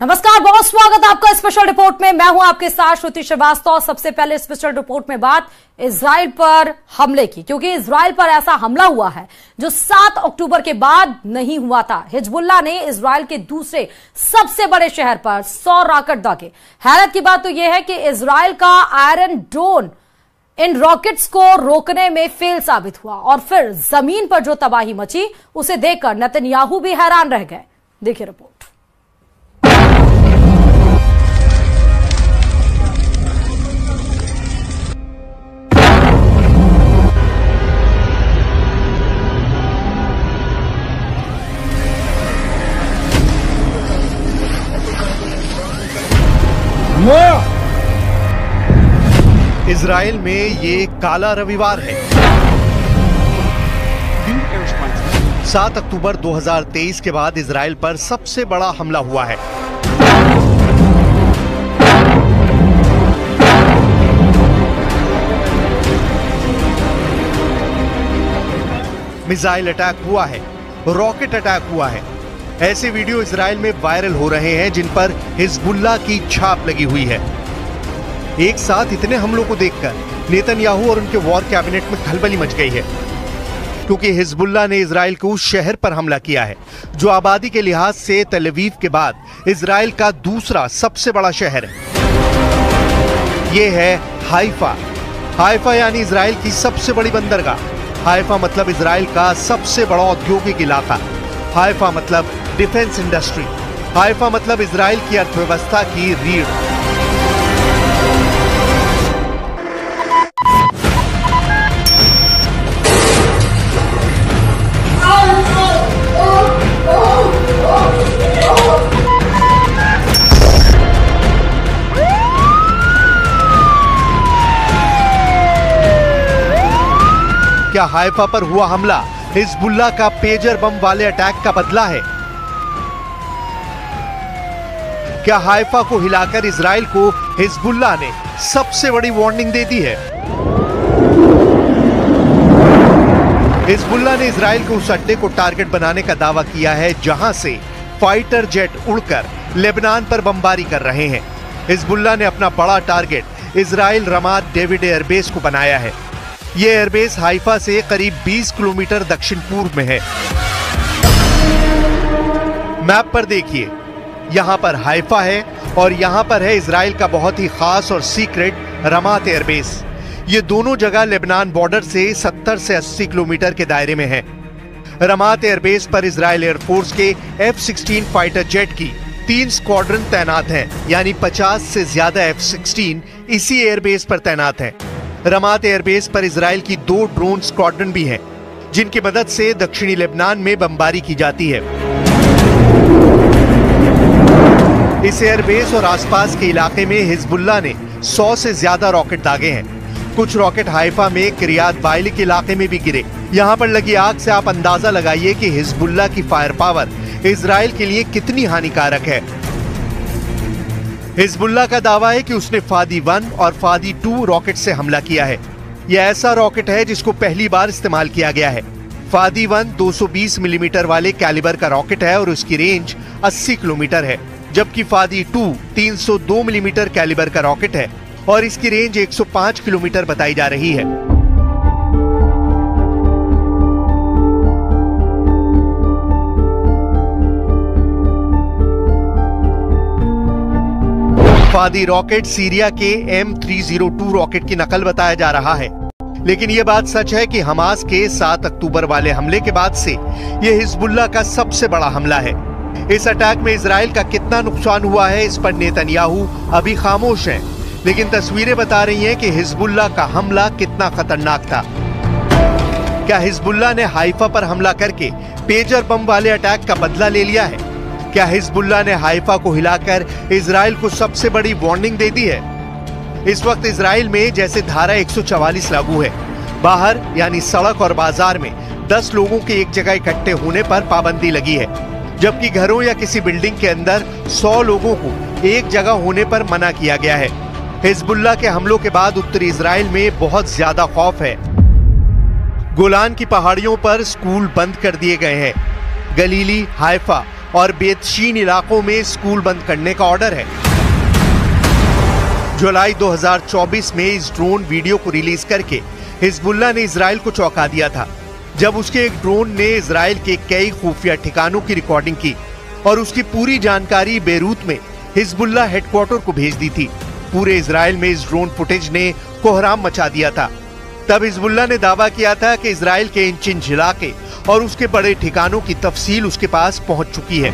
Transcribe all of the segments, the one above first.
नमस्कार, बहुत स्वागत आपका स्पेशल रिपोर्ट में। मैं हूँ आपके साथ श्रुति श्रीवास्तव। सबसे पहले स्पेशल रिपोर्ट में बात इसराइल पर हमले की, क्योंकि इसराइल पर ऐसा हमला हुआ है जो 7 अक्टूबर के बाद नहीं हुआ था। हिजबुल्ला ने इसराइल के दूसरे सबसे बड़े शहर पर 100 रॉकेट दागे। हैरत की बात तो यह है कि इसराइल का आयरन ड्रोन इन रॉकेट्स को रोकने में फेल साबित हुआ और फिर ज़मीन पर जो तबाही मची, उसे देखकर नतन्याहू भी हैरान रह गए। देखिए रिपोर्ट इसराइल में ये काला रविवार है। 7 अक्टूबर 2023 के बाद इसराइल पर सबसे बड़ा हमला हुआ है। मिसाइल अटैक हुआ है, रॉकेट अटैक हुआ है। ऐसे वीडियो इसराइल में वायरल हो रहे हैं, जिन पर हिजबुल्ला की छाप लगी हुई है। एक साथ इतने हमलों को देखकर नेतन्याहू और उनके वॉर कैबिनेट में खलबली मच गई है। क्योंकि हिजबुल्ला ने इसराइल के उस शहर पर हमला किया है, जो आबादी के लिहाज से तलवीव के बाद इसराइल का दूसरा सबसे बड़ा शहर है। यह है हाइफा। हाइफा यानी इसराइल की सबसे बड़ी बंदरगाह। हाइफा मतलब इसराइल का सबसे बड़ा औद्योगिक इलाका। हाइफा मतलब डिफेंस इंडस्ट्री। हाइफा मतलब इसराइल की अर्थव्यवस्था की रीढ़। हाइफा पर हुआ हमला। हिजबुल्ला का पेजर बम वाले अटैक का बदला है। क्या हाइफा को हिलाकर इसराइल को हिजबुल्ला ने सबसे बड़ी वार्निंग दे दी है? हिजबुल्ला ने इसराइल के उस अड्डे को टारगेट बनाने का दावा किया है, जहाँ से फाइटर जेट उड़कर लेबनान पर बमबारी कर रहे हैं। हिजबुल्ला ने अपना बड़ा target Israel Ramat David airbase को बनाया है। ये एयरबेस हाइफा से करीब 20 किलोमीटर दक्षिण पूर्व में है। मैप पर देखिए, यहाँ पर हाइफा है और यहाँ पर है इसराइल का बहुत ही खास और सीक्रेट रमात एयरबेस। ये दोनों जगह लेबनान बॉर्डर से 70 से 80 किलोमीटर के दायरे में है। रमात एयरबेस पर इसराइल एयरफोर्स के एफ़ सिक्सटीन फाइटर जेट की तीन स्क्वाड्रन तैनात हैं, यानी 50 से ज़्यादा एफ़ सिक्सटीन इसी एयरबेस पर तैनात हैं। रमात एयरबेस पर इसराइल की दो ड्रोन स्क्वाड्रन भी हैं, जिनकी मदद से दक्षिणी लेबनान में बमबारी की जाती है। इस एयरबेस और आसपास के इलाके में हिजबुल्ला ने 100 से ज़्यादा रॉकेट दागे हैं। कुछ रॉकेट हाइफा में किरियात बाइलिक इलाके में भी गिरे। यहाँ पर लगी आग से आप अंदाज़ा लगाइए कि हिजबुल्ला की फायर पावर इसराइल के लिए कितनी हानिकारक है। हिजबुल्ला का दावा है कि उसने फादी वन और फादी टू रॉकेट से हमला किया है। यह ऐसा रॉकेट है जिसको पहली बार इस्तेमाल किया गया है। फादी वन 220 मिलीमीटर वाले कैलिबर का रॉकेट है और उसकी रेंज 80 किलोमीटर है, जबकि फादी टू 302 मिलीमीटर कैलिबर का रॉकेट है और इसकी रेंज 105 किलोमीटर बताई जा रही है। फादी रॉकेट सीरिया के M three zero two rocket की नकल बताया जा रहा है। लेकिन ये बात सच है कि हमास के 7 अक्टूबर वाले हमले के बाद से ये हिजबुल्ला का सबसे बड़ा हमला है। इस अटैक में इसराइल का कितना नुकसान हुआ है इस पर नेतन्याहू अभी खामोश हैं। लेकिन तस्वीरें बता रही हैं कि हिजबुल्ला का हमला कितना खतरनाक था। क्या हिजबुल्ला ने हाइफा पर हमला करके पेजर बम वाले अटैक का बदला ले लिया है? क्या हिजबुल्ला ने हाइफा को हिलाकर इसराइल को सबसे बड़ी वार्निंग दे दी है? इस वक्त इसराइल में जैसे धारा 144 लागू है। बाहर, यानी सड़क और बाज़ार में 10 लोगों के एक जगह इकट्ठे होने पर पाबंदी लगी है। जबकि घरों या किसी बिल्डिंग के अंदर 100 लोगों को एक जगह होने पर मना किया गया है। हिजबुल्ला के हमलों के बाद उत्तरी इसराइल में बहुत ज़्यादा खौफ है। गोलान की पहाड़ियों पर स्कूल बंद कर दिए गए हैं। गलीली, हाइफा और बेतशीन इलाकों में स्कूल बंद करने का ऑर्डर है। जुलाई 2024 में इस ड्रोन वीडियो को रिलीज़ करके हिजबुल्ला ने इसराइल को चौंका दिया था, जब उसके एक ड्रोन ने इसराइल के कई खुफिया ठिकानों की रिकॉर्डिंग की और उसकी पूरी जानकारी बेरूत में हिजबुल्ला हेडक्वार्टर को भेज दी थी। पूरे इसराइल में इस ड्रोन फुटेज ने कोहराम मचा दिया था। तब हिजबुल्ला ने दावा किया था कि इसराइल के इन चिंज इलाके और उसके बड़े ठिकानों की तफसील उसके पास पहुंच चुकी है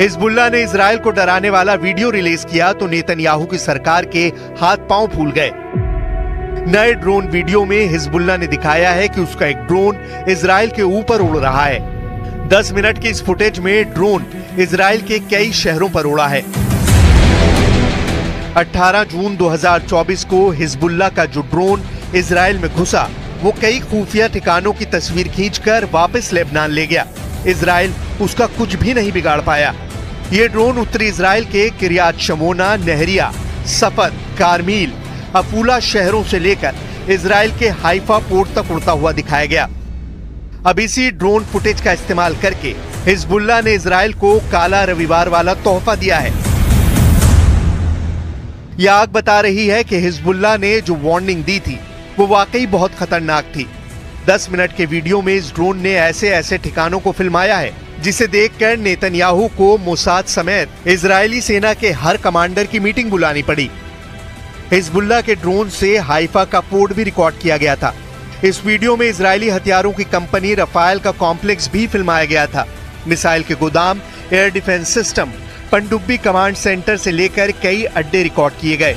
हिजबुल्ला ने इसराइल को डराने वाला वीडियो रिलीज किया तो नेतन्याहू की सरकार के हाथ पांव फूल गए नए ड्रोन वीडियो में हिजबुल्ला ने दिखाया है कि उसका एक ड्रोन इसराइल के ऊपर उड़ रहा है। 10 मिनट के इस फुटेज में ड्रोन इसराइल के कई शहरों पर उड़ा है। 18 जून 2024 को हिजबुल्ला का जो ड्रोन इसराइल में घुसा, वो कई खुफिया ठिकानों की तस्वीर खींचकर वापस लेबनान ले गया। इसराइल उसका कुछ भी नहीं बिगाड़ पाया। ये ड्रोन उत्तरी इसराइल के किरियात शमोना, नहरिया सफद कारमील अपूला शहरों से लेकर इसराइल के हाइफा पोर्ट तक उड़ता हुआ दिखाया गया। अब इसी ड्रोन फुटेज का इस्तेमाल करके हिजबुल्ला ने इसराइल को काला रविवार वाला तोहफा दिया है। यह आग बता रही है कि हिजबुल्ला ने जो वार्निंग दी थी, वो वाकई बहुत खतरनाक थी। 10 मिनट के वीडियो में इस ड्रोन ने ऐसे ऐसे ठिकानों को फिल्माया है, जिसे देखकर नेतन्याहू को मोसाद समेत इजरायली सेना के हर कमांडर की मीटिंग बुलानी पड़ी। हिजबुल्ला के ड्रोन से हाइफा का पोर्ट भी रिकॉर्ड किया गया था इस वीडियो में इजरायली हथियारों की कंपनी रफायल का कॉम्प्लेक्स भी फिल्माया गया था मिसाइल के गोदाम एयर डिफेंस सिस्टम पनडुब्बी कमांड सेंटर से लेकर कई अड्डे रिकॉर्ड किए गए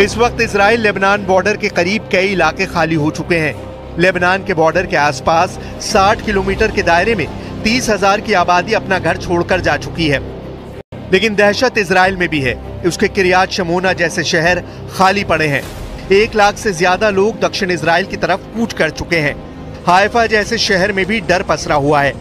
इस वक्त इसराइल लेबनान बॉर्डर के करीब कई इलाके खाली हो चुके हैं। लेबनान के बॉर्डर के आसपास 60 किलोमीटर के दायरे में तीस हज़ार की आबादी अपना घर छोड़कर जा चुकी है। लेकिन दहशत इसराइल में भी है। उसके किरियात शमोना जैसे शहर खाली पड़े हैं। एक लाख से ज़्यादा लोग दक्षिण इसराइल की तरफ़ कूच कर चुके हैं। हाइफा जैसे शहर में भी डर पसरा हुआ है।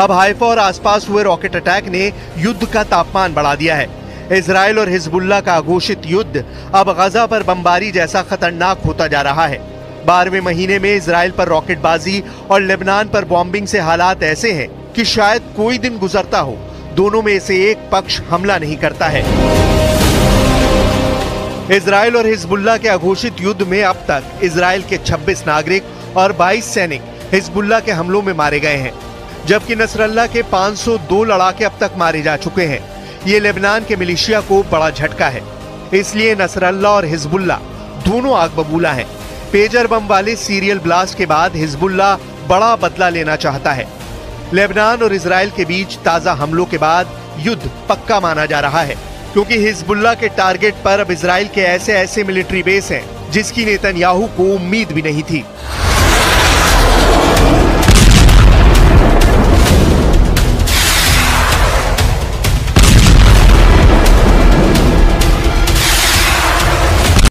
अब हाइफा और आसपास हुए रॉकेट अटैक ने युद्ध का तापमान बढ़ा दिया है। इसराइल और हिजबुल्ला का घोषित युद्ध अब गजा पर बमबारी जैसा खतरनाक होता जा रहा है। बारहवें महीने में इसराइल पर रॉकेटबाजी और लेबनान पर बॉम्बिंग से हालात ऐसे हैं कि शायद कोई दिन गुजरता हो। दोनों में से एक पक्ष हमला नहीं करता है। इसराइल और हिजबुल्ला के अघोषित युद्ध में अब तक इसराइल के 26 नागरिक और 22 सैनिक हिजबुल्ला के हमलों में मारे गए हैं, जबकि नसरल्ला के 502 लड़ाके अब तक मारे जा चुके हैं। ये लेबनान के मिलिशिया को बड़ा झटका है। इसलिए नसरल्ला और हिजबुल्ला दोनों आग बबूला हैं। पेजर बम वाले सीरियल ब्लास्ट के बाद हिजबुल्ला बड़ा बदला लेना चाहता है। लेबनान और इसराइल के बीच ताज़ा हमलों के बाद युद्ध पक्का माना जा रहा है, क्योंकि हिजबुल्ला के टारगेट पर अब इसराइल के ऐसे ऐसे मिलिट्री बेस हैं, जिसकी नेतन्याहू को उम्मीद भी नहीं थी।